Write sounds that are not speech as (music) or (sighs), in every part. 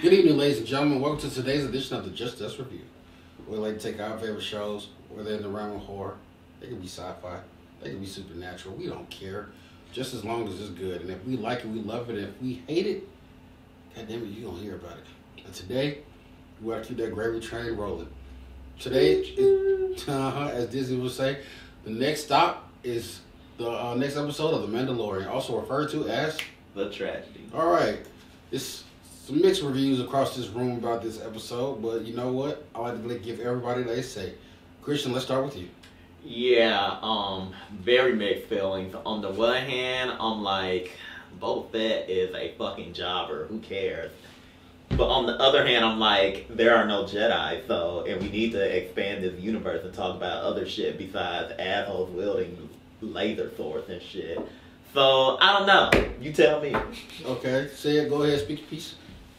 Good evening, ladies and gentlemen. Welcome to today's edition of the Just Us Review. We like to take our favorite shows, whether in the realm of horror, they can be sci-fi, they can be supernatural. We don't care, just as long as it's good. And if we like it, we love it. And if we hate it, God damn it, you gonna hear about it. And today, we gotta keep that gravy train rolling. Today, is, uh, as Disney would say, the next stop is the uh, next episode of The Mandalorian, also referred to as The tragedy. all right. It's some mixed reviews across this room about this episode, but you know what? I like to give everybody they say. Christian, let's start with you. Yeah, um, very mixed feelings. On the one hand, I'm like, Boba Fett is a fucking jobber. Who cares? But on the other hand, I'm like, there are no Jedi, so and we need to expand this universe and talk about other shit besides assholes wielding laser swords and shit. So I don't know. You tell me. Okay, say it. Go ahead, speak your piece.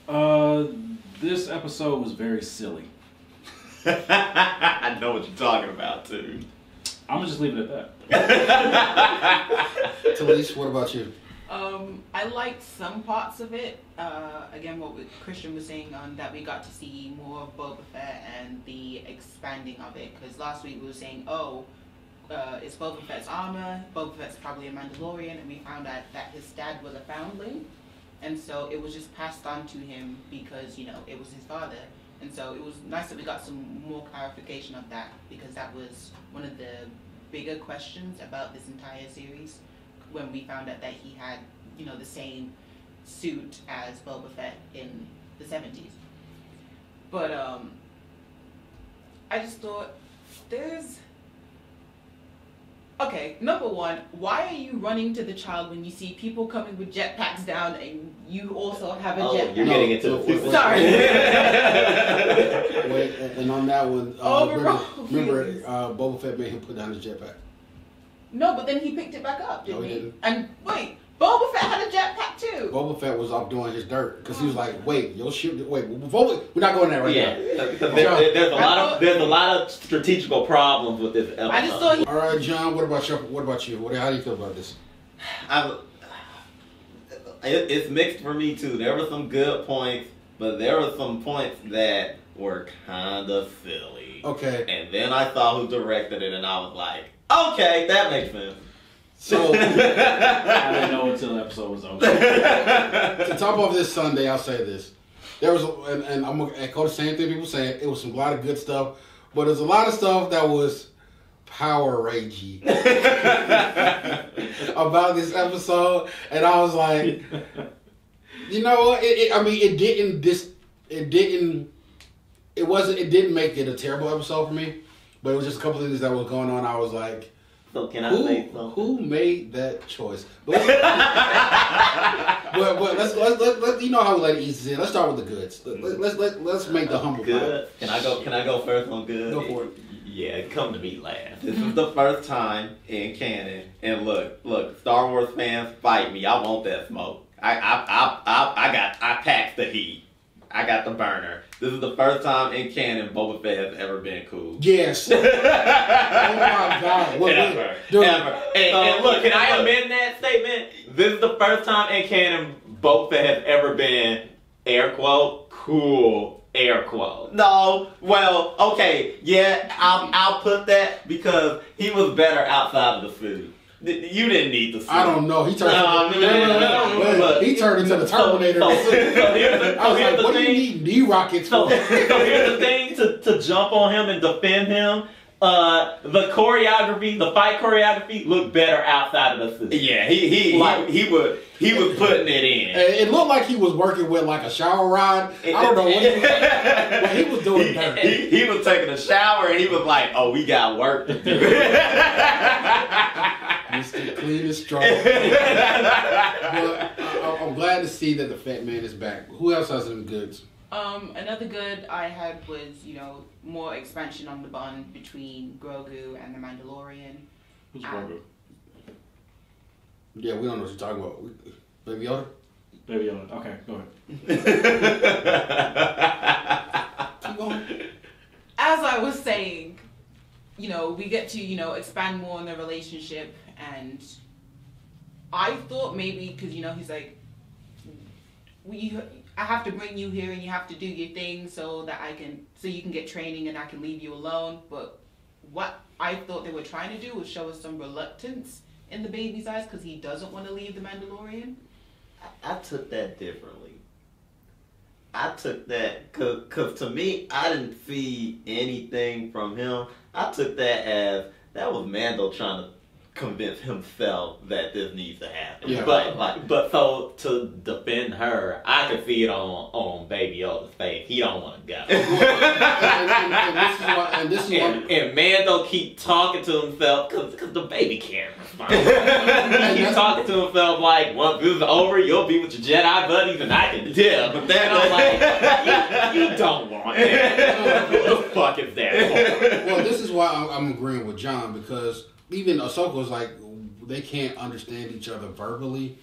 Uh, this episode was very silly. (laughs) I know what you're talking about too. I'm gonna just leave it at that. (laughs) Talise, what about you? Um, I liked some parts of it. Uh, again, what we, Christian was saying on that we got to see more of Boba Fett and the expanding of it. Because last week we were saying, oh, uh, it's Boba Fett's armor. Boba Fett's probably a Mandalorian, and we found out that his dad was a foundling, and so it was just passed on to him because you know it was his father. And so it was nice that we got some more clarification of that because that was one of the bigger questions about this entire series when we found out that he had, you know, the same suit as Boba Fett in the 70s. But um I just thought there's Okay, number one, why are you running to the child when you see people coming with jetpacks down and you also have a Oh, jetpack? you're No, getting into the wait, future. wait, Sorry. Wait, and and on that one, uh, Overall remember, remember uh, Boba Fett made him put down his jetpack. No, but then he picked it back up, didn't he he? didn't. And wait, Boba Fett had a jetpack too. Boba Fett was off doing his dirt because he was like, "Wait, you'll shoot. Wait, before we, we're not going there right yeah, now." because (laughs) there, there- there's a I lot thought- of there's a lot of strategical problems with this episode. I just thought he All right, John. What about you? What about you? What, how do you feel about this? I, it, it's mixed for me too. There were some good points, but there were some points that were kind of silly. Okay, And then I saw who directed it, and I was like, okay, that makes sense. So. (laughs) I didn't know (laughs) until the episode was over. to top off this Sunday, I'll say this. There was, and, and I'm gonna echo the same thing people saying. It was some lot of good stuff, but there's a lot of stuff that was Power Ragey (laughs) about this episode, and I was like, you know what? It, it, I mean, it didn't this, it didn't, it wasn't, it didn't make it a terrible episode for me, but it was just a couple of things that was going on. I was like, so can I who, say something? who made that choice? But, (laughs) but, but let's, let's, let let you know how we let it easy in. Let's start with the goods. Let, let, let's let, let's make the humble pie. Good. Can I go? Can I go first on good? Go for it. Yeah, come to me last. This is the first time in canon, and look, look, Star Wars fans, fight me. I want that smoke. I, I, I, I, I got, I packed the heat. I got the burner. This is the first time in canon Boba Fett has ever been cool. Yes. (laughs) oh my God. What, ever, dude, ever. And, and look, can I amend that statement? This is the first time in canon Boba Fett has ever been air quote cool air quote. No, well, okay, yeah, I'll I'll put that because he was better outside of the suit. You didn't need the suit. I don't know. He turned. No, no, no, no, no, he turned into the Terminator. So, so, so the, I was like, what do you need knee rockets for? (laughs) so here's the thing to, to jump on him and defend him. Uh, the choreography, the fight choreography, looked better outside of the suit. Yeah, he he Like- he, he was he was putting it in. It looked like he was working with like a shower rod. I don't know what he, what (laughs) he was doing. He, he, he was taking a shower and he was like, "Oh, we got work to do." Mr. Clean and strong. but I, I- I'm glad to see that the fat man is back. Who else has some goods? Um, another good I had was, you know, more expansion on the bond between Grogu and the Mandalorian. Who's Grogu? Yeah, we don't know what you're talking about. We- Baby Yoda? Baby Yoda. Okay, go ahead. (laughs) Keep going. As I was saying, you know, we get to, you know, expand more on the relationship and I thought maybe because you know he's like we I have to bring you here and you have to do your thing so that I can so you can get training and I can leave you alone. But what I thought they were trying to do was show us some reluctance in the baby's eyes because he doesn't want to leave the Mandalorian. I, I took that differently. I took that cause, cause to me I didn't see anything from him. I took that as that was Mando trying to convince himself that this needs to happen. Yeah. But like, but so to defend her, I could see it on on Baby Yoda's face. He don't want to go. and, and- and this is why. And this is and, why. and Mando keep talking to himself because the baby can't respond. he keep talking to himself like, once this is over, you'll be with your Jedi buddies and I can Yeah, but then I'm like, you, you don't want that. (laughs) What the fuck is that for? Well, this is why I'm agreeing with John because even Ahsoka was like they can't understand each other verbally,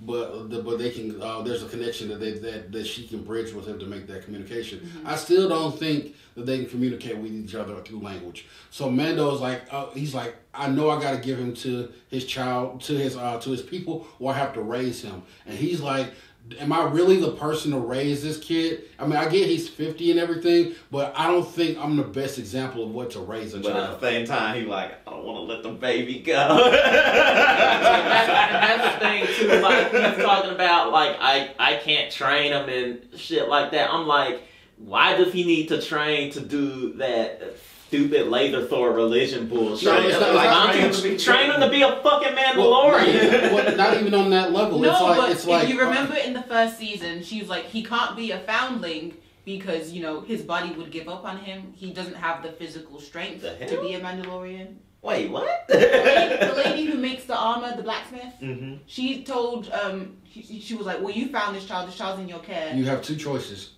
but the, but they can. Uh, there's a connection that they that, that she can bridge with him to make that communication. I still don't think that they can communicate with each other through language. So Mando's like uh, he's like I know I got to give him to his child to his uh, to his people or I have to raise him, and he's like. Am I really the person to raise this kid? I mean, I get he's 50 and everything, but I don't think I'm the best example of what to raise a But child. at the same time, he like, I don't want to let the baby go. that's, that's the thing too. Like he's talking about, like I I can't train him and shit like that. I'm like, why does he need to train to do that stupid laser sword religion bullshit? No, it's not- it's like, not why don't training to be- train him to be a fucking Well, Mandalorian. well, not even on that level. No, it's like but it's like if you remember in the first season, she was like, he can't be a foundling because you know his body would give up on him. He doesn't have the physical strength The to be a Mandalorian. Wait, what? the lady, the lady who makes the armor, the blacksmith, hmm she told um she, she was like, well, you found this child. This child's in your care. you have two choices.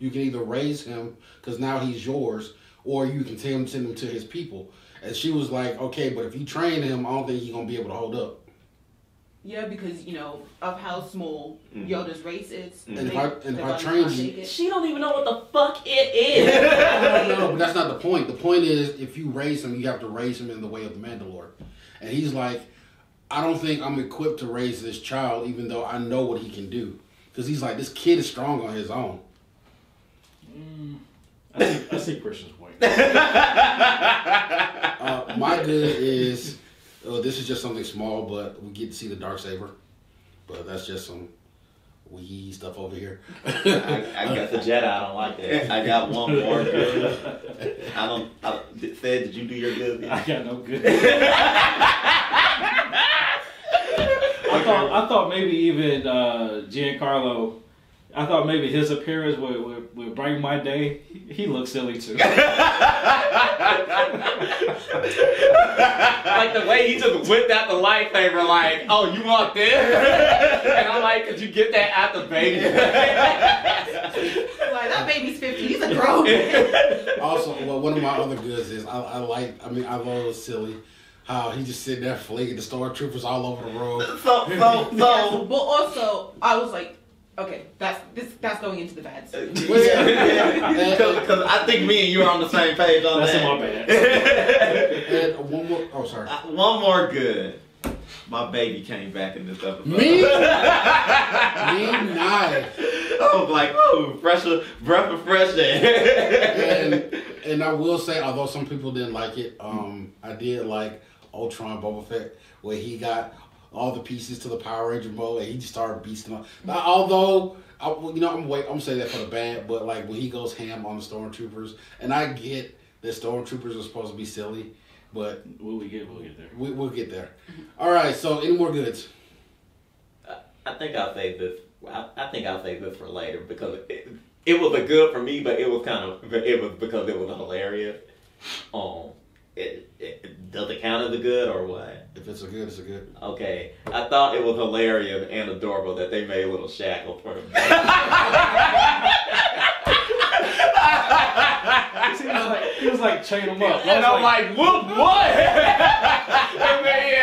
You can either raise him because now he's yours, or you can tell him send him to his people. And she was like, okay, but if you train him, I don't think he's gonna be able to hold up. yeah, because you know of how small Mhm. Yoda's race is. And They- if I- and the if I train can't you- She don't even know what the fuck it is. (laughs) no, no, but that's not the point. The point is, if you raise him, you have to raise him in the way of the Mandalore. And he's like, I don't think I'm equipped to raise this child, even though I know what he can do. Because he's like, this kid is strong on his own. I see, I see Christian's point. (laughs) Uh, my good is, uh, this is just something small, but we get to see the dark saber. But that's just some wee stuff over here. I, I got the Jedi. I don't like that. I got one more good. I don't. I, did- Fed, did you do your good? I got no good. (laughs) I thought I thought maybe even uh, Giancarlo. I thought maybe his appearance would, would, would bring my day. He, he looks silly too. (laughs) like the way he just whipped out the lightsaber, like, oh, you want this? (laughs) and I'm like, could you get that out the baby? like that baby's fifty. He's a grown. man. (laughs) also, well, one of my other goods is I, I like. I mean, I love it silly how he just sitting there flinging the stormtroopers all over the road. so, so, Yes, so. but also I was like, okay, that's this that's going into the bads. Because (laughs) I think me and you are on the same page on That's that. my bad. (laughs) And one more. Oh, sorry. Uh, One more good. My baby came back in this episode. Me? (laughs) Me not. I was like, oh, fresh, breath of fresh air. And and I will say, although some people didn't like it, um, I did like Ultron Boba Fett, where he got all the pieces to the Power Ranger bow and he just started beasting up. Now, although I, you know, I'm wait, I'm gonna say that for the bad, but like when he goes ham on the stormtroopers, and I get that stormtroopers are supposed to be silly, but Will we get? We'll get there. we, we'll get there. All right, so any more goods? I think I'll save this. I, I think I'll save this for later because it, it was a good for me, but it was kind of it was because it was hilarious. Um, it, it does it count as a good or what? If it's a good, it's a good. Okay, I thought it was hilarious and adorable that they made a little shackle for him. He was like, he was like chain him up. And I'm like, whoop, what? (laughs)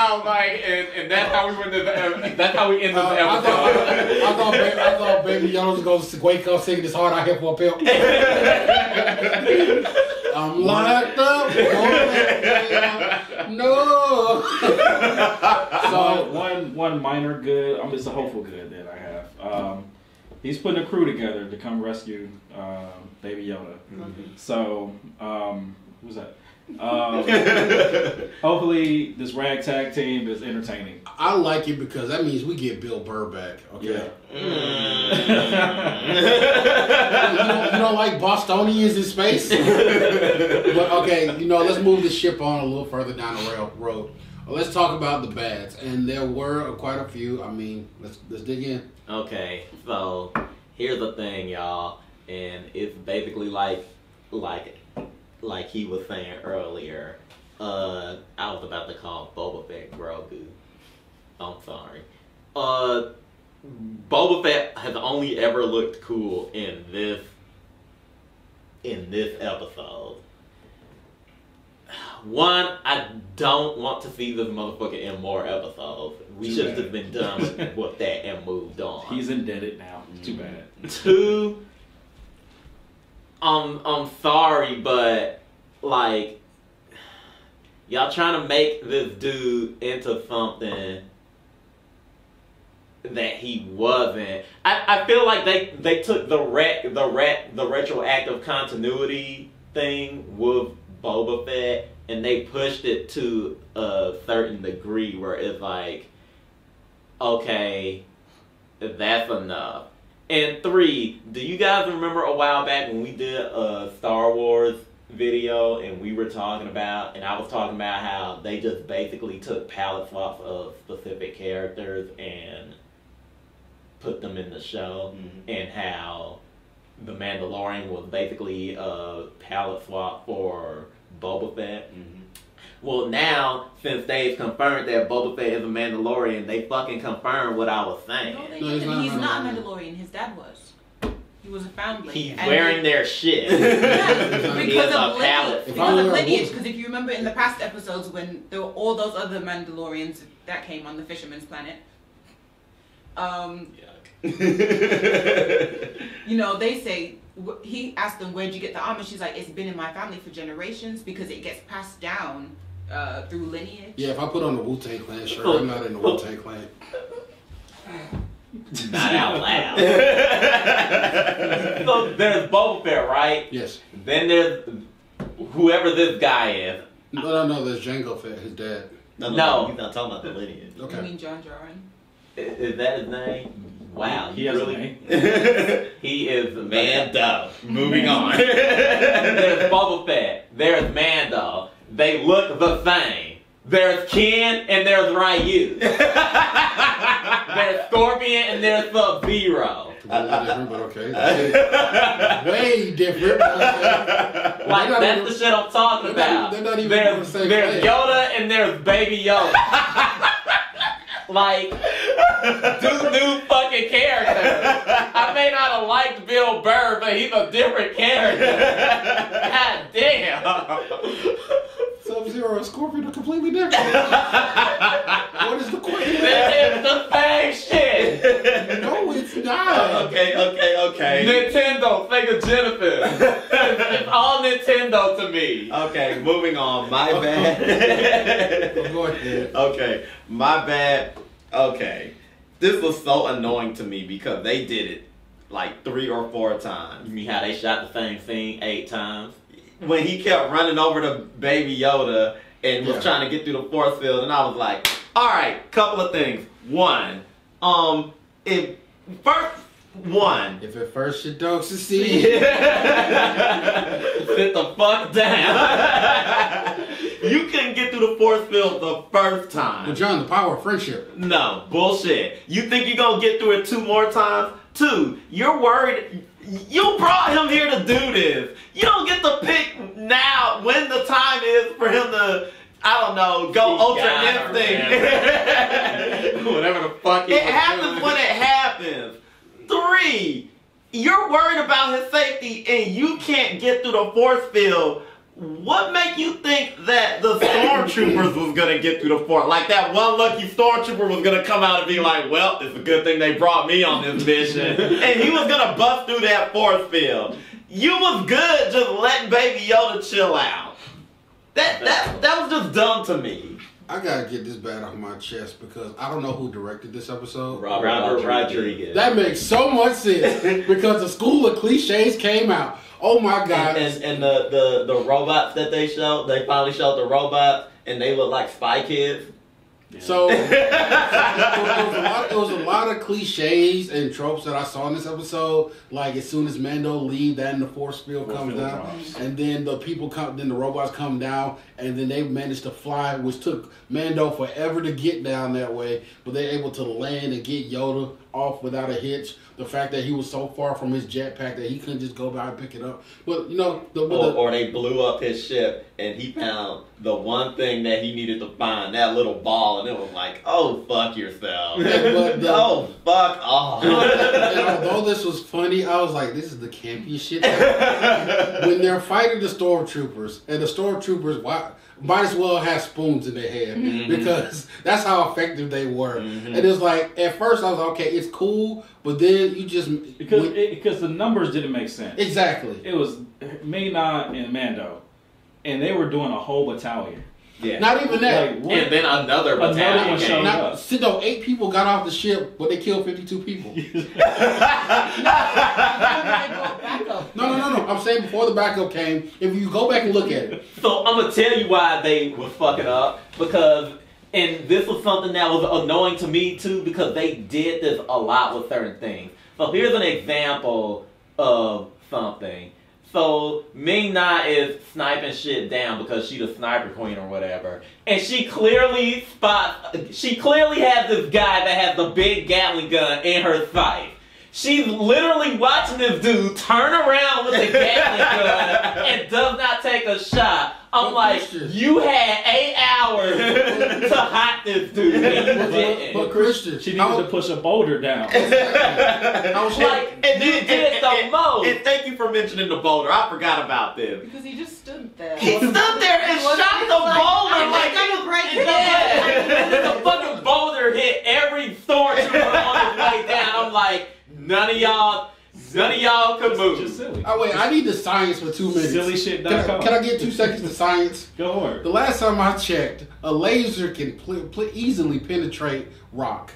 out, like, and, and that's how we went to the, that's how we ended Uh, the I thought, episode. I thought, baby, I thought Baby Yoda was going to wake up singing this hard out here for a pimp. (laughs) I'm locked up. No. So so, one one minor good. Um, it's a hopeful good that I have. Um, he's putting a crew together to come rescue uh, Baby Yoda. So, um, who's that? Um, (laughs) hopefully, this ragtag team is entertaining. I like it because that means we get Bill Burr back. Okay. Yeah. You, (laughs) don't, you don't like Bostonians in space? (laughs) but okay, you know, let's move the ship on a little further down the rail road. Let's talk about the bads, and there were quite a few. I mean, let's let's dig in. Okay, so here's the thing, y'all, and it's basically like, like, like he was saying earlier. Uh, I was about to call Boba Fett Grogu. I'm sorry. Uh, Boba Fett has only ever looked cool in this, in this episode. One, I don't want to see this motherfucker in more episodes. We should have just been done with, (laughs) with that and moved on. He's indebted now. Too bad. Two, um, I'm sorry, but like, y'all trying to make this dude into something that he wasn't. I, I feel like they they took the ret the ret the retroactive continuity thing with Boba Fett and they pushed it to a certain degree where it's like, okay, that's enough. And three, do you guys remember a while back when we did a Star Wars video and we were talking about, and I was talking about how they just basically took palette swaps of specific characters and put them in the show, mm-hmm. and how the Mandalorian was basically a palette swap for Boba Fett. Mm-hmm. Well, now since they've confirmed that Boba Fett is a Mandalorian, they fucking confirmed what I was saying. No, they he's didn't. he's a not a Mandalorian. Mandalorian. His dad was. He was a foundling. He's And wearing he- their shit. (laughs) Yeah, because a of lineage. palette If Because of lineage. Because if you remember in the past episodes when there were all those other Mandalorians that came on the Fisherman's Planet, um, (laughs) you know, they say he asked them, "Where'd you get the armor?" She's like, "It's been in my family for generations because it gets passed down uh, through lineage." Yeah, if I put on the Wu Tang Clan shirt, I'm not in the Wu Tang Clan. (laughs) Not out loud. (laughs) so there's Boba Fett, right? Yes. Then there's whoever this guy is. No, no, no. There's Jango Fett, his dad. No, no, No. no, he's not talking about the lineage. Okay. You mean John Jaron? I- Is that his name? Wow, He has really. (laughs) He is the Mando. Moving on. There's Boba Fett. There's Mando. They look the same. There's Ken and there's Ryu. (laughs) there's Scorpion and there's Sub Zero. Completely different, but okay. Way different. but okay. Like They're not that's even- the shit I'm talking they're not- about. they're not even there's, the same there's page. Yoda and there's Baby Yoda. (laughs) like, two new fucking characters. I may not have liked Bill Burr, but he's a different character. (laughs) God damn. Sub Zero and Scorpion are completely different. (laughs) what is the question? It's the same shit. No, it's not. okay, okay, okay. Nintendo, Sega Genesis. It's, it's all Nintendo to me. Okay, moving on. My bad. (laughs) Okay, my bad. Okay. This was so annoying to me because they did it like three or four times. You mean how they shot the same scene eight times? When he kept running over to Baby Yoda and was Yeah. trying to get through the force field, and I was like, all right, couple of things. One, um, if first one, If at first (laughs) you don't succeed, Sit the fuck down. you couldn't get through the force field the first time. but John, the power of friendship. No, bullshit. You think you're gonna get through it two more times? Two, you're worried. You brought him here to do this. You don't get to pick now when the time is for him to, I don't know, go He ultra got instinct. (laughs) Whatever the fuck he it happens doing. when it happens. Three, you're worried about his safety and you can't get through the force field. What make you think that the stormtroopers (coughs) was gonna get through the fort? Like that one lucky stormtrooper was gonna come out and be like, "Well, it's a good thing they brought me on this mission," (laughs) and he was gonna bust through that force field. You was good just letting Baby Yoda chill out. That that that was just dumb to me. I gotta get this bad off my chest because I don't know who directed this episode. Robert, Robert Rodriguez. That makes so much sense (laughs) because the school of cliches came out. Oh my god! And, and, and the, the, the robots that they showed, they finally showed the robots, and they look like Spy Kids. So (laughs) there was a lot, was a lot of cliches and tropes that I saw in this episode. Like as soon as Mando leave, that and the force field Force comes field down, drops. and then the people come, then the robots come down, and then they managed to fly, which took Mando forever to get down that way, but they're able to land and get Yoda off without a hitch. The fact that he was so far from his jetpack that he couldn't just go by and pick it up. But you know, the, Or, the or they blew up his ship, and he found the one thing that he needed to find, that little ball, and it was like, oh, fuck yourself. (laughs) The- (laughs) oh, fuck off. (laughs) and although this was funny, I was like, this is the campiest shit. when they're fighting the stormtroopers, and the stormtroopers why, might as well have spoons in their hand Mhm. because that's how effective they were. Mhm. And it's like at first I was like, okay, it's cool, but then you just Because when- it, because the numbers didn't make sense. exactly. It was Ming-Na and Mando, and they were doing a whole battalion. Yeah. Not even that. Like, and then another Another battalion one came. showed Not, up. see, no, eight people got off the ship, but they killed fifty-two people. (laughs) (laughs) No, no, no, no. I'm saying before the backup came, if you go back and look at it, So I'm gonna tell you why they were fucking up because, and this was something that was annoying to me too because they did this a lot with certain things. So here's an example of something. So Ming Na is sniping shit down because she's a sniper queen or whatever, and she clearly spot. She clearly has this guy that has the big Gatling gun in her sight. She's literally watching this dude turn around with the (laughs) Gatling gun and does not take a shot. I'm But like, Christian- you had eight hours to (laughs) hot this dude, and you but, didn't. but Christian, She how- needed to push a boulder down. (laughs) I was like, And you then- did and- the and- most. And thank you for mentioning the boulder. I forgot about this. Because he just stood there. He stood there and shot the was like, boulder I'm like gonna he break was- it. Yeah, the fucking boulder hit every stormtrooper on his way down. I'm like, none of y'all, none of y'all could Just move. silly. Oh wait, I need the science for two minutes. Silly shit. Can I, can I get two seconds of science? Go for it. The last time I checked, a laser can pl- pl- easily penetrate rock.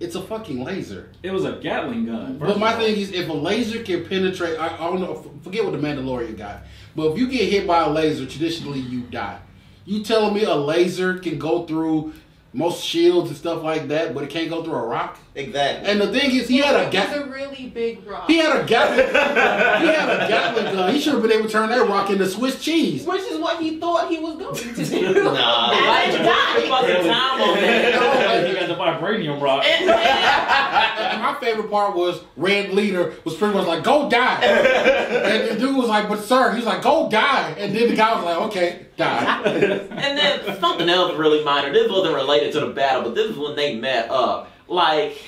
It's a fucking laser. It was a Gatling gun. But my thing is, if a laser can penetrate, I, I don't know. Forget what the Mandalorian got. But if you get hit by a laser, traditionally you die. You telling me a laser can go through most shields and stuff like that, but it can't go through a rock? Exactly. And the thing is, he had a It's gat. a really big rock. He had a Gatling. (laughs) he had a Gatling gun. He should have been able to turn that rock into Swiss cheese. Which is what he thought he was going to (laughs) do. Nah. Why and you then waste your fucking time on that? (laughs) you got the vibranium rock. And my favorite part was Red Leader was pretty much like, "Go die," and the dude was like, "But sir," he's like, "Go die," and then the guy was like, "Okay, die." And then something else really minor. This wasn't related to the battle, but this is when they met up. Like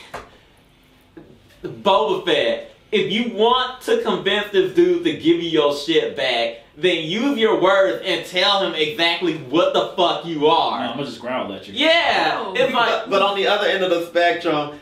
Boba Fett. If you want to convince this dude to give you your shit back, then use your words and tell him exactly what the fuck you No, are. I'm gonna just growl at you. Yeah, No. it's like But, but on the other end of the spectrum,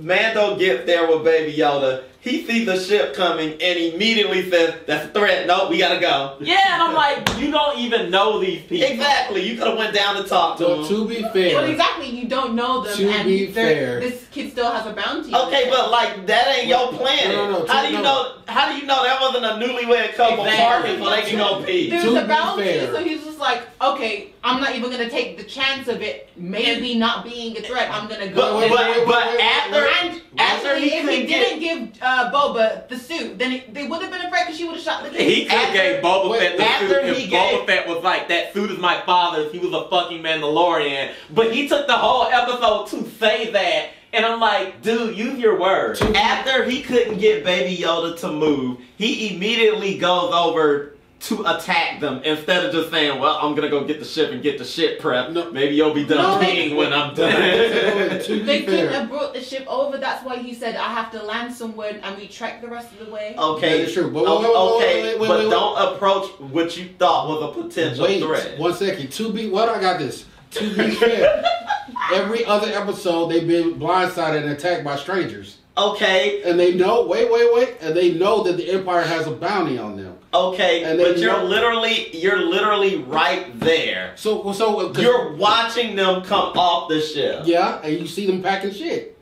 Mando gets there with Baby Yoda. He sees the ship coming and immediately says, "That's a threat. No, we gotta go." yeah, and I'm like, you don't even know these people. Exactly. You could have went down to talk to So him. to be Well, fair, exactly. You don't know them, To and be fair. this kid still has a bounty. Okay, but like that ain't your planet. No, no, no, how do you no. know? How do you know that wasn't a newlywed couple Exactly. parking so they can go pee? There's To a be bounty, fair. so he's just like, okay, I'm not even gonna take the chance of it. Maybe not being a threat. I'm gonna go. wait, but, wait, wait, but wait, after after he if he couldn't get didn't give uh, Uh, Boba the suit, then it, they would have been afraid because she would have shot the kid. He could have gave Boba wait, Fett the after suit if he Boba Fett was like, that suit is my father's, he was a fucking Mandalorian. But he took the whole episode to say that, and I'm like, dude, use your words. after he couldn't get Baby Yoda to move, he immediately goes over to attack them instead of just saying, "Well, I'm gonna go get the ship and get the ship prepped. No. Maybe you'll be done No. peeing when I'm done." to (laughs) They couldn't (laughs) fair, have brought the ship over. That's why he said, I have to land somewhere and we trek the rest of the way. Okay, That is true, but o- wait, wait, wait, okay, wait, wait, but wait, wait. don't approach what you thought was a potential wait threat. one second. To be what I got this. To be fair, (laughs) every other episode they've been blindsided and attacked by strangers. Okay, and they know. Wait, wait, wait, and they know that the Empire has a bounty on them. Okay, but you're know- literally you're literally right there. So, so uh, You're watching them come off the ship. yeah, and you see them packing shit.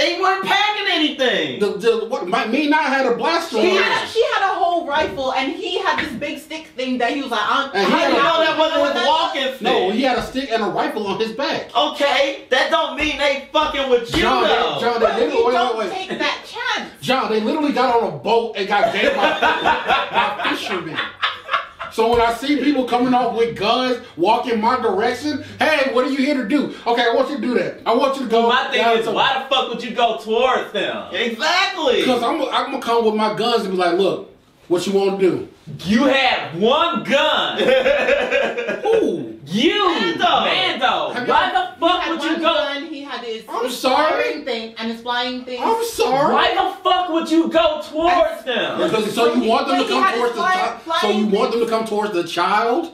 They weren't packing anything. The, the what? My, me and I had a blaster. She had, it. she had a whole rifle, and he had this big stick thing that he was like, I'm, And he How a- know that wasn't his walking stick? No, he had a stick and a rifle on his back. Okay, that don't mean they fucking with you John, though. they, John, they you literally, wait, don't wait, wait. take that chance. John, they literally got on a boat and got ganked by, by (laughs) fishermen. So when I see people coming off with guns, walking my direction, hey, what are you here to do? Okay, I want you to do that. I want you to go. My thing down is, to- why the fuck would you go towards them? Exactly. Because I'm, I'm gonna come with my guns and be like, look, what you want to do? You had one gun. (laughs) Ooh, You, Mando. Mando. Have Why you- the fuck had would you one go? gun, he had his, I'm his sorry? thing and his flying thing. I'm sorry. Why the fuck would you go towards them? Because so you want them to come towards the child. So you want them to come towards the child?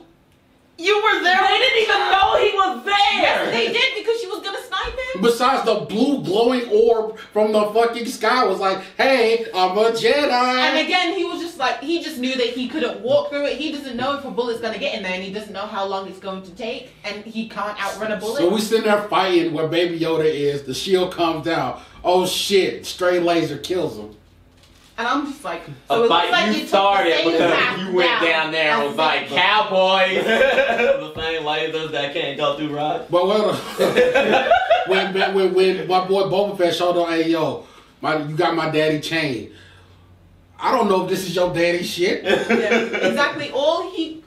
You were there. They didn't even know he was there. Yes, they did because she was gonna snipe him. Besides the blue glowing orb from the fucking sky was like, hey, I'm a Jedi. And again, he was just like, he just knew that he couldn't walk through it. He doesn't know if a bullet's gonna get in there, and he doesn't know how long it's going to take, and he can't outrun a bullet. So we sitting there fighting where Baby Yoda is. The shield comes down. Oh shit! Stray laser kills him. And I'm just like, A so it fight looks like you took the started same because path you went down there and was like, cowboys. (laughs) (laughs) the same lasers that can't go through rocks. But (laughs) when when when when my boy Boba Fett showed up, hey yo, my you got my daddy chain. I don't know if this is your daddy shit. Yeah, exactly. All he,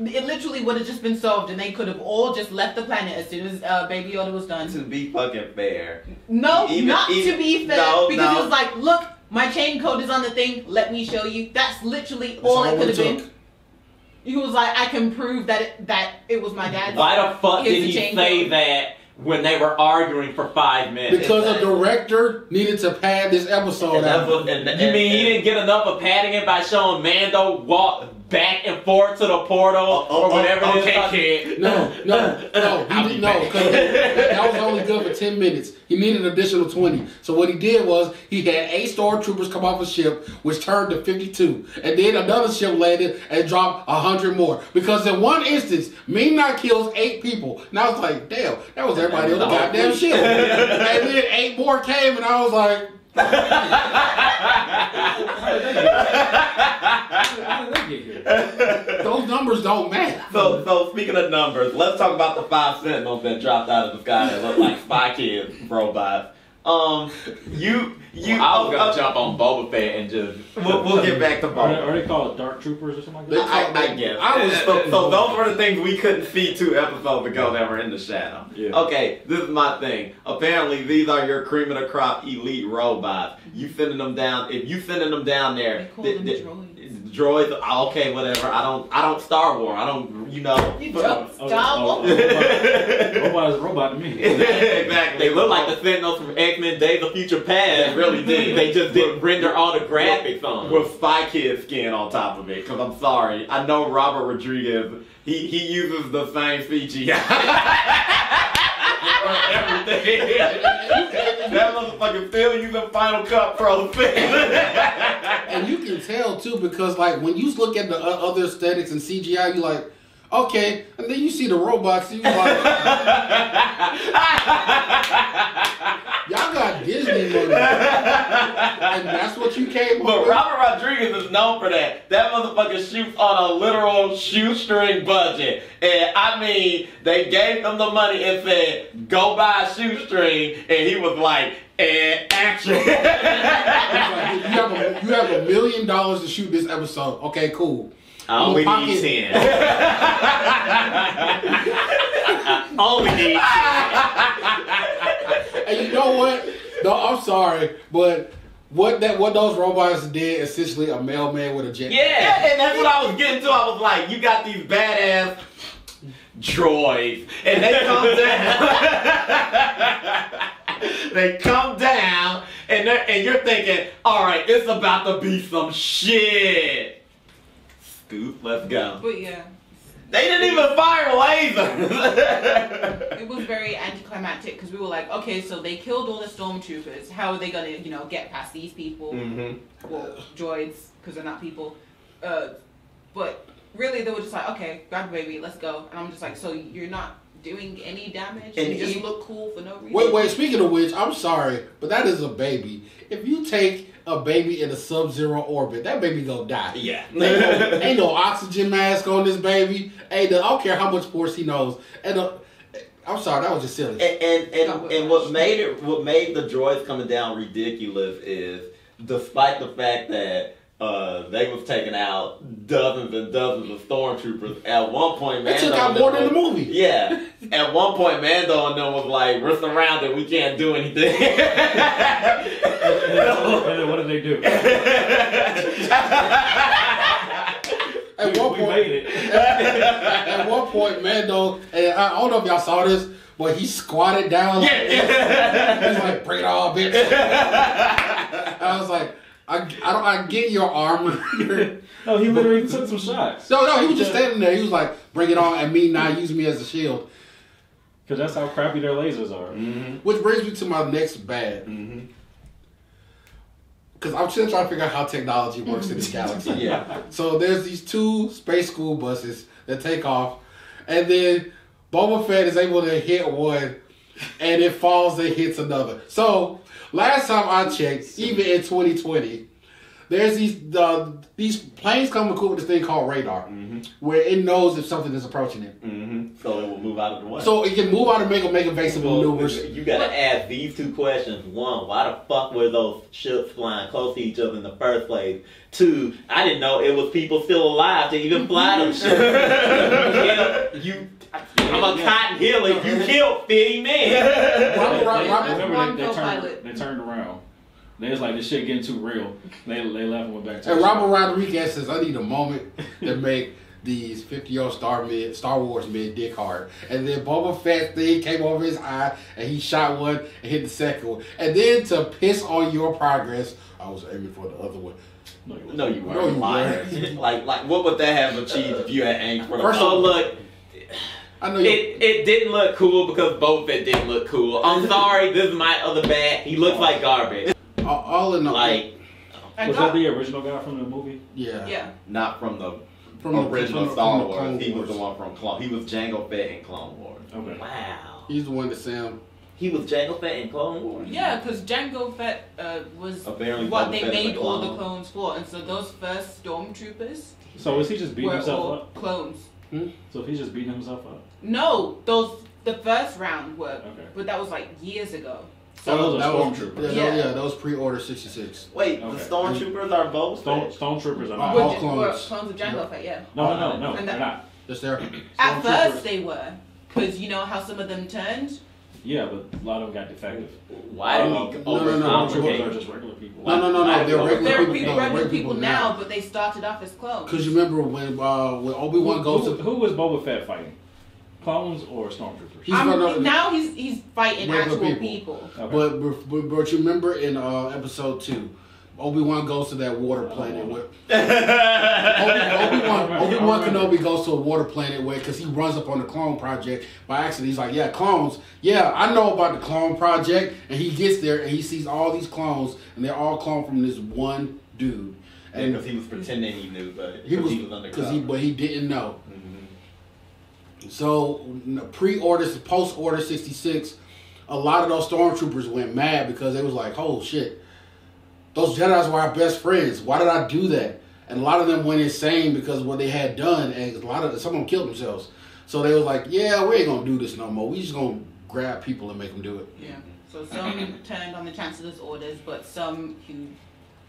it literally would have just been solved, and they could have all just left the planet as soon as uh, Baby Yoda was done. To be fucking fair. No, Even- not even- to be fair, no, because no. it was like, look, my chain code is on the thing. Let me show you. That's literally That's all all it could it have been. He was like, I can prove that it, that it was my dad's. Why the fuck Here's did he say code. that when they were arguing for five minutes? Because a director needed to pad this episode And out. what- and- You and- mean he didn't get enough of padding it by showing Mando walk back and forth to the portal Oh, oh, or oh, whatever oh, okay, kid. No, no, no. (laughs) I'll He be did, no, back. 'cause that, (laughs) that was only good for 10 minutes. He needed an additional 20. So what he did was he had eight stormtroopers come off a ship, which turned to 52. And then another ship landed and dropped 100 more. Because in one instance, Ming-Na kills eight people. And I was like, damn, that was everybody on the goddamn ship. (laughs) and then eight more came, and I was like, Those numbers don't matter. So, so speaking of numbers, let's talk about the five sentinels that dropped out of the sky that look like spy kids robots. Um, you, you. I was oh, gonna oh, jump on Boba Fett and just. We'll, we'll get back to Are they, are they called dark troopers or something like that? call- I, I guess. I was so, so (laughs) those were the things we couldn't see two episodes ago that were in the shadow. Yeah. Okay, this is my thing. Apparently, these are your cream of the crop elite robots. You sending them down? If you sending them down there, They call th- them th- droids. Droids. ah, Okay, whatever. I don't. I don't Star Wars. I don't. You know. You but- don't Star oh, Wars. (laughs) robot a robot to me. (laughs) exactly. They look like the Sentinels from X Men Days of Future Past. They really did. They just didn't render all the graphics on. with Spy Kid skin on top of it. Because I'm sorry, I know Robert Rodriguez. He he uses the same CGI. (laughs) for everything. (laughs) that motherfucker still using Final Cut Pro thing. And you can tell too because like when you look at the other aesthetics and CGI, you like, okay, and then you see the robots, you like, (laughs) y'all got Disney money, and that's what you came But with. Robert Rodriguez is known for that. That motherfucker shoots on a literal shoestring budget. And I mean, they gave him the money and said, go buy a shoestring. And he was like, and action. Like, you have a you have a million dollars to shoot this episode. Okay, cool. I only Pocket- need ten. (laughs) I only need. And you know what? No, I'm sorry, but what that what those robots did essentially a mailman with a jet. Yeah, Yeah. and that's what I was getting to. I was like, you got these badass droids, and they come (laughs) down. (laughs) they come down, and they're, and you're thinking, all right, it's about to be some shit. Scoop, let's go. But yeah, They didn't even fire lasers. (laughs) It was very anticlimactic because we were like, okay, so they killed all the stormtroopers. How are they gonna, you know, get past these people? hmm Well, droids, because they're not people. Uh, but really, they were just like, okay, grab the baby, let's go. And I'm just like, so you're not doing any damage? And you just he- look cool for no reason? Wait, wait. Speaking of which, I'm sorry, but that is a baby. If you take a baby in a sub-zero orbit, that baby gonna die. Yeah. ain't, no, ain't no oxygen mask on this baby. Ain't no, I don't care how much force he knows. And uh, I'm sorry, that was just silly. And and, and, Got and what made it what made the droids coming down ridiculous is despite the fact that uh, they was taking out dozens and dozens of stormtroopers. At one point, They took out more than the movie. Yeah. (laughs) At one point, Mando and them was like, "We're surrounded. We can't do anything." And then what did they do? At we, one we point, made it. (laughs) at one point, Mando, and I don't know if y'all saw this, but he squatted down. Like, He's like, "Bring it all, bitch." (laughs) I was like, "I, I don't, I get your armor." (laughs) No, he literally took some shots. no, no, he was just standing there. He was like, "Bring it on," and me not use me as a shield. Because that's how crappy their lasers are. Mhm. Which brings me to my next bad. Mhm. Because I'm still trying to figure out how technology works in this (laughs) galaxy. Yeah. So there's these two space school buses that take off, and then Boba Fett is able to hit one, and it falls and hits another. So last time I checked, even in 2020, there's these uh, these planes come equipped with this thing called radar, Mhm. where it knows if something is approaching it. Mhm. So it will move out of the way. So it can move out and make a make evasive Well, maneuvers. You gotta ask these two questions. One, why the fuck were those ships flying close to each other in the first place? Two, I didn't know it was people still alive to even fly them (laughs) ships. Yeah, you, I'm a cotton healer. You killed 50 men. (laughs) Robert, Robert, They- remember they, they, turned, they turned around. They was like, this shit getting too real. They, they left and went back to And the Robert. Rodriguez says, I need a moment to make these 50 year old Star, mid, Star Wars men dick hard. And then Boba Fett thing came over his eye and he shot one and hit the second one. And then to piss on your progress, I was aiming for the other one. No, you No, you weren't No, you lying. weren't. (laughs) like, like, what would that have achieved if you had aimed for the First of Oh, all- look, I know. It, it didn't look cool because Boba Fett didn't look cool. I'm (laughs) sorry, this is my other bad. He looks like garbage. All, all in all, Like, Was got, that the original guy from the movie? yeah. yeah. not from the From the- original from Star from the Wars. He was the one from Clone. He was Jango Fett in Clone Wars. Okay. wow. He's the one that Sam. He was Jango Fett in Clone Wars? Yeah, because Jango Fett uh, was Apparently, what Boba they Fett made all the clones for. And so those first stormtroopers So is he just beating himself up? clones. So if he's just beating himself up? No, those the first round were, Okay. but that was like years ago. So those are that was, stormtroopers. Yeah, Yeah. yeah, that pre order 66. Wait, Okay. the stormtroopers are both. Stone, Fett. stormtroopers are not. all Were, clones. clones of Jango Fett, yeah. No, no, no, And they're that- not. Just there. At first they were, because you know how some of them turned. Yeah, but a lot of them got defective. Why do Uh, we no, no, no, Stormtroopers overcomplicate? are just regular people. No, no, no, no. They're we regular They're people. people, no, regular regular people now, but they started off as clones. Because you remember when uh, when Obi Wan goes who, to who was Boba Fett fighting? Clones or stormtroopers? He's I'm- gonna- now he's he's fighting Regular actual people. people. Okay. But, but but you remember in uh, episode two, Obi Wan goes to that water planet where (laughs) Obi Wan Obi Wan Kenobi goes to a water planet where because he runs up on the clone project by accident. He's like, yeah, clones. Yeah, I know about the clone project, and he gets there and he sees all these clones, and they're all cloned from this one dude. And Because he was pretending he knew, but he was because he but he didn't know. So pre-order, post-order '66, a lot of those stormtroopers went mad because they was like, "Oh shit, those Jedi's were our best friends. Why did I do that?" And a lot of them went insane because of what they had done, and a lot of some of them killed themselves. So they was like, "Yeah, we ain't gonna do this no more. We just gonna grab people and make them do it." Yeah. So some turned on the Chancellor's orders, but some who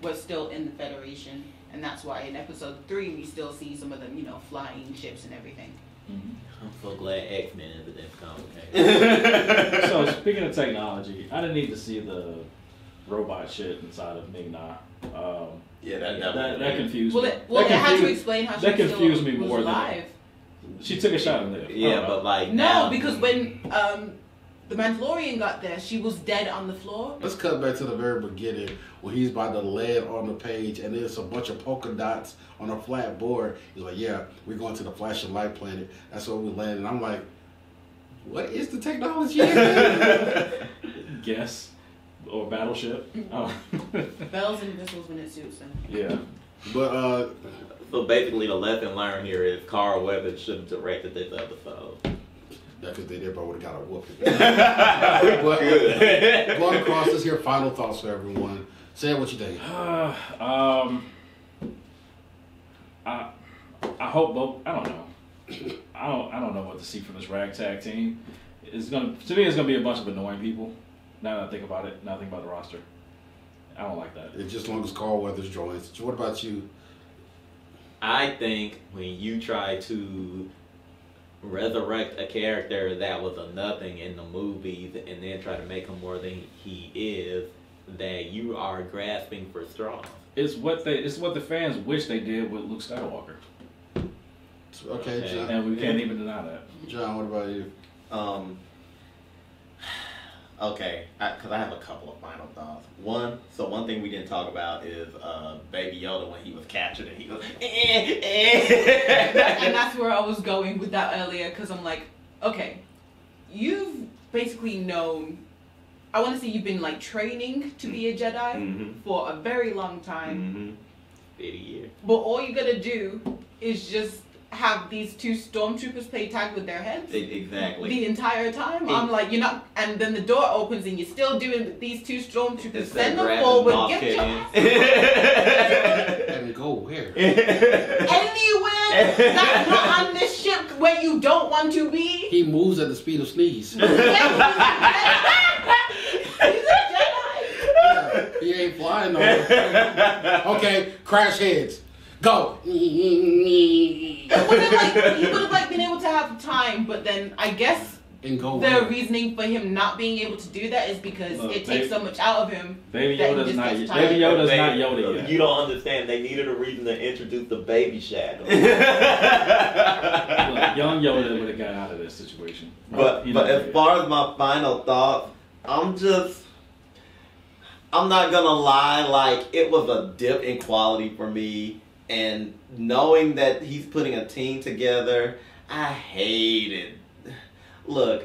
were still in the Federation, and that's why in Episode Three we still see some of them, you know, flying ships and everything. Mhm. I'm so glad X Men is a different complicated. so speaking of technology, I didn't need to see the robot shit inside of Ming Na. Um, yeah, that, that, that, that, confused Well, me. it, well, that it had to explain how she that confused still me was more than- alive. She took a shot in there. yeah, but like No, now, because when um, the Mandalorian got there, she was dead on the floor. Let's cut back to the very beginning where he's by the lead on the page and there's a bunch of polka dots on a flat board. He's like, Yeah, we're going to the flash flashing light planet. That's where we land. And I'm like, What is the technology? (laughs) Guess or battleship. Oh, Bells and whistles when it suits them. yeah. but uh So basically, the lesson learned here is Carl Weathers should have directed this episode. that's because they did, but would have got a whooping. (laughs) but, uh, going across this here, final thoughts for everyone. Say what you think. Uh, (sighs) um, I I hope both. I don't know. I don't I don't know what to see from this ragtag team. It's gonna to me. It's gonna be a bunch of annoying people. Now that I think about it, now I think about the roster. I don't like that. It's just as long as Carl Weathers joins. So what about you? I think when you try to resurrect a character that was a nothing in the movies and then try to make him more than he is, that you are grasping for straws. It's what they. It's what the fans wish they did with Luke Skywalker, Okay, Okay. John. and we can't even deny that. John, what about you? Um. Okay, because I, have a couple of final thoughts. One, so one thing we didn't talk about is uh, Baby Yoda when he was captured and he goes, eh, and eh. that's where I was going with that earlier because I'm like, okay, you've basically known. I want to say you've been like training to be a Jedi Mhm. for a very long time. 50 years. but all you gotta do is just have these two stormtroopers play tag with their heads. Exactly. The entire time, I'm like, you're not, and then the door opens and you're still doing these two stormtroopers. Instead Send them forward, get your ass (laughs) And go where? (laughs) anywhere that's not on this ship where you don't want to be. He moves at the speed of sneeze. (laughs) He's he ain't flying no. (laughs) Okay, crash heads. Go. It would have like he would have like been able to have time, but then I guess And go the where? reasoning for him not being able to do that is because Look, it they- takes so much out of him. Baby Yoda's not. Baby Yoda's They- not Yoda yet. You don't understand. They needed a reason to introduce the baby shadow. (laughs) Look, young Yoda would have got out of this situation. But He but as far as my final thoughts, I'm just I'm not gonna lie, like it was a dip in quality for me and knowing that he's putting a team together, I hate it. Look,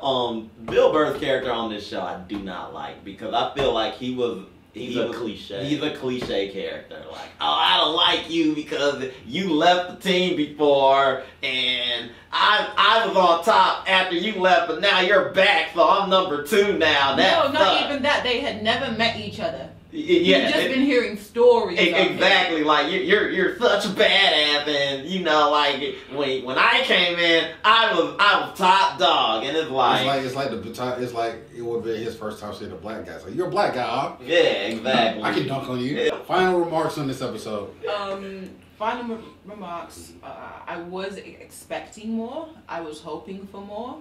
um Bill Burr's character on this show I do not like because I feel like he was He's he a was- cliche. He's a cliche character. Like, oh, I don't like you because you left the team before, and I I was on top after you left, but now you're back, so I'm number two now. That no, not sucks. even that. They had never met each other. Y- Yeah, You've just it- been hearing stories. of him. exactly. Like you- you're you're such a badass, and you know, like when when I came in, I was I was top dog, and it's like, It's like it's like the. It's like it would be his first time seeing a black guy. It's like you're a black guy, huh? yeah, exactly. I can dunk on you. Yeah. Final remarks on this episode. Um, final re- remarks. Uh, I was e- expecting more. I was hoping for more,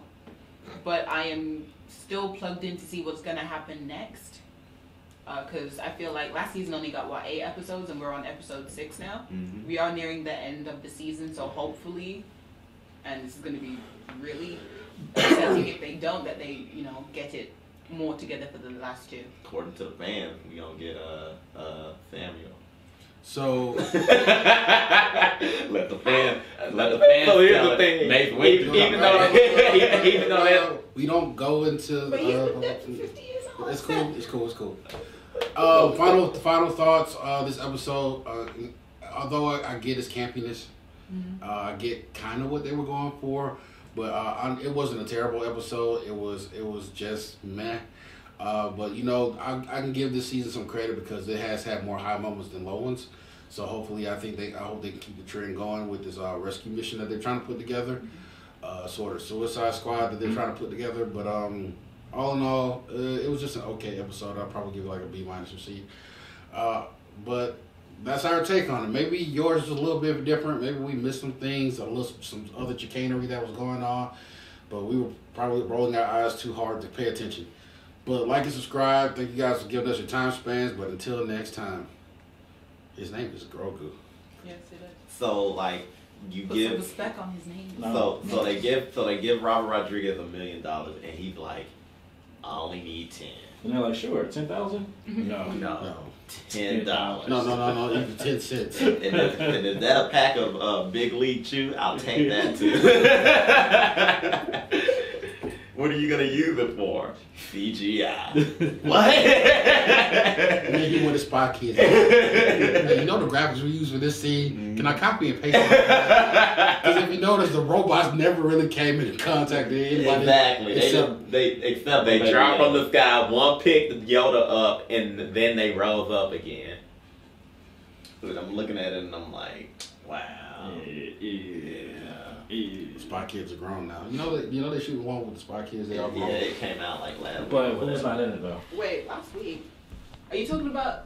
but I am still plugged in to see what's gonna happen next. Because I feel like last season only got what eight episodes, and we're on episode six now. Mhm. We are nearing the end of the season, so hopefully, and this is gonna be really upsetting if they don't that they you know get it more together for the last two. According to the fan, we gonna get uh uh Samuel. So (laughs) let the fan, (laughs) Let the fan. So here's the thing. Make Even- wait. even though- (laughs) even though that. we don't go into. But he's Uh, been dead for fifty years. It's cool. It's cool. It's cool. Uh, final final thoughts. Uh, this episode. Uh, although I, I get its campiness, uh, I get kind of what they were going for, but uh, I, it wasn't a terrible episode. It was it was just meh. Uh, but you know, I, I can give this season some credit because it has had more high moments than low ones. So hopefully, I think they I hope they can keep the trend going with this uh, rescue mission that they're trying to put together. Uh, sort of Suicide Squad that they're trying to put together. But um, all in all, uh, it was just an okay episode. I'll probably give it like a B minus or C. Uh, but that's our take on it. Maybe yours is a little bit different. Maybe we missed some things, a little some other chicanery that was going on, but we were probably rolling our eyes too hard to pay attention. But like and subscribe. Thank you guys for giving us your time spans. But until next time, his name is Grogu. Yes, it is. So like you Put some give respect on his name. So so they give so they give Robert Rodriguez a million dollars and he's like, I only need ten. And they're like, sure, ten thousand? No. No, No. ten dollars. No, no, no, no. Even ten cents. (laughs) And if, and if that a pack of uh, Big League Chew, I'll take that too. (laughs) what are you gonna use it for? CGI. (laughs) what? And then he went to Spy Kids. (laughs) Hey, you know the graphics we use for this scene? Can I mm-hmm. copy and paste it? Because if you notice, the robots never really came into contact with anybody. Exactly. They, Except, just, they except they Baby drop from the sky, one picked Yoda up, and then they rose up again. Dude, I'm looking at it and I'm like, wow. Yeah. Yeah. Spy Kids are grown now. You know that you know they shoot one with the Spy Kids. They Yeah, are grown. it came out like last But week. who's not in it though? Wait, last week. Are you talking about